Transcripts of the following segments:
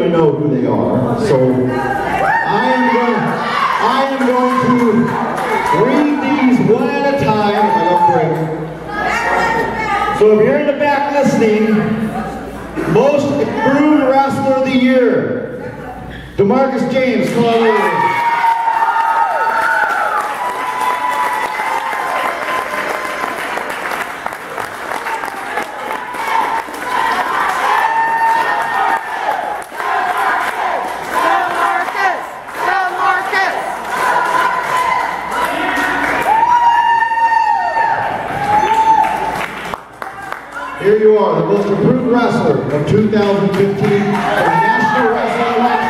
even know who they are. So I am going, I am going to read these one at a time. So if you're in the back listening, most improved wrestler of the year, Demarcus James, come the most improved wrestler of 2015 from National Wrestling Alliance.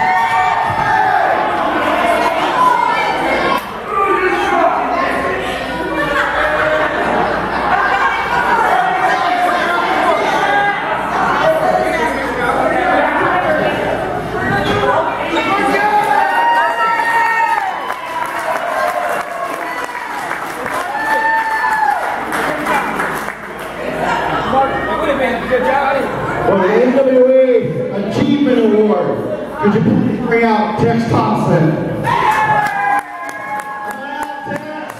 For the NWA Achievement Award, could you please bring out Tex Thompson? Come on out, Tex.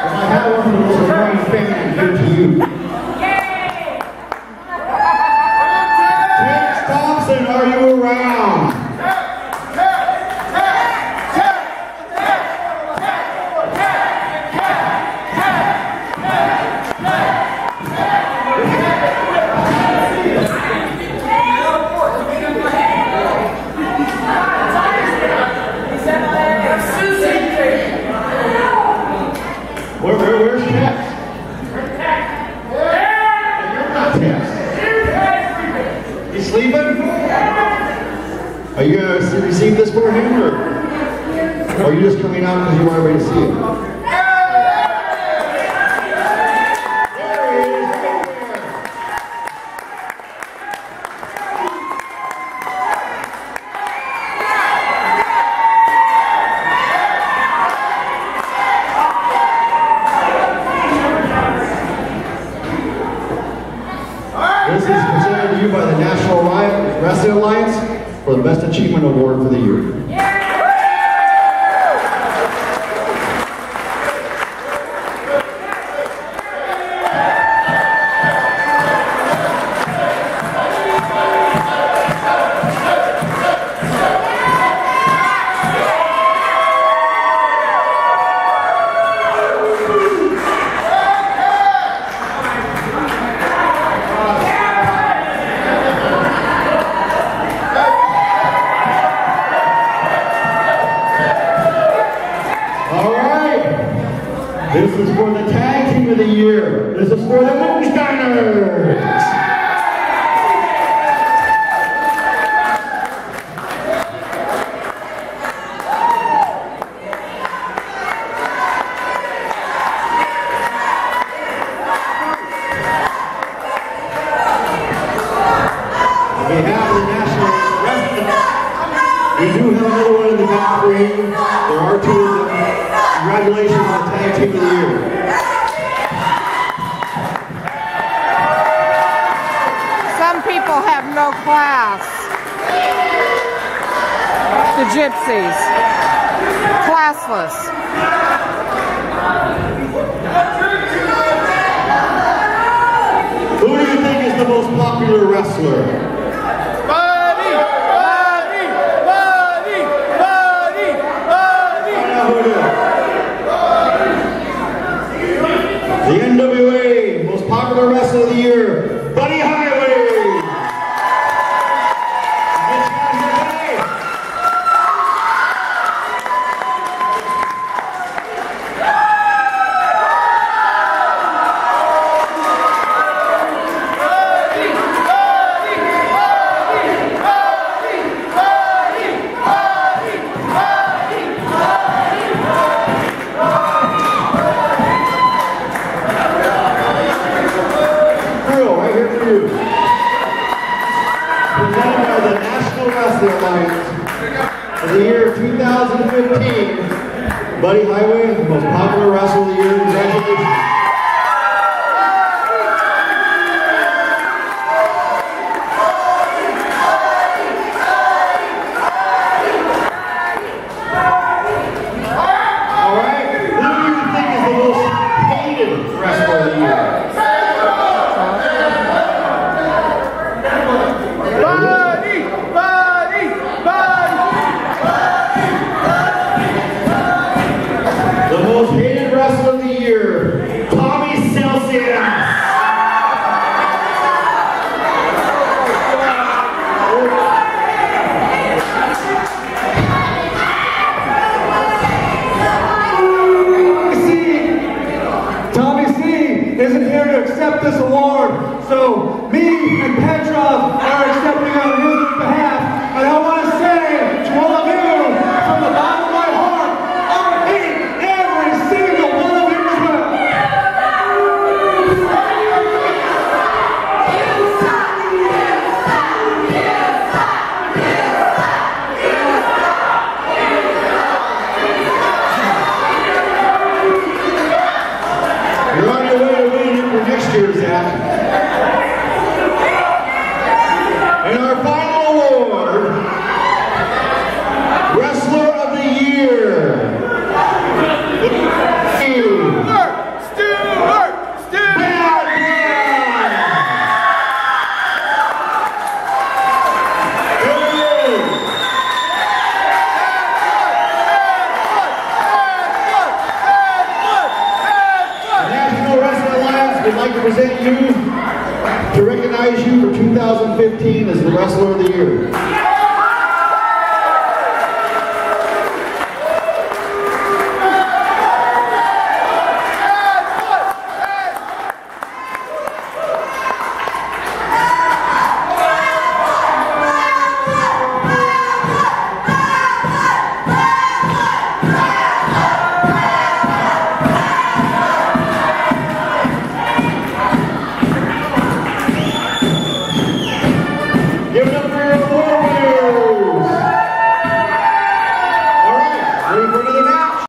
If I had one of those annoying fans here to you. Tex Thompson, are you around? Where, where, where's Tex? You're not Tex. He's sleeping? Are you going to receive this for him, or are you just coming out because you want everybody to see it? There he is, right there. This is presented to you by the National Alliance- Wrestling Alliance for the Best Achievement Award for the year. All is for the tag team of the year. This is for the the year. Some people have no class. The gypsies. Classless. Who do you think is the most popular wrestler? Buddy! Buddy! Buddy! Buddy! Buddy! Find out who it is. The NWA most popular wrestler of the year, Buddy Highway. 2015. Buddy Highway, the most popular wrestler of the year. Congratulations. I'd like to present you, to recognize you for 2015 as the Wrestler of the Year.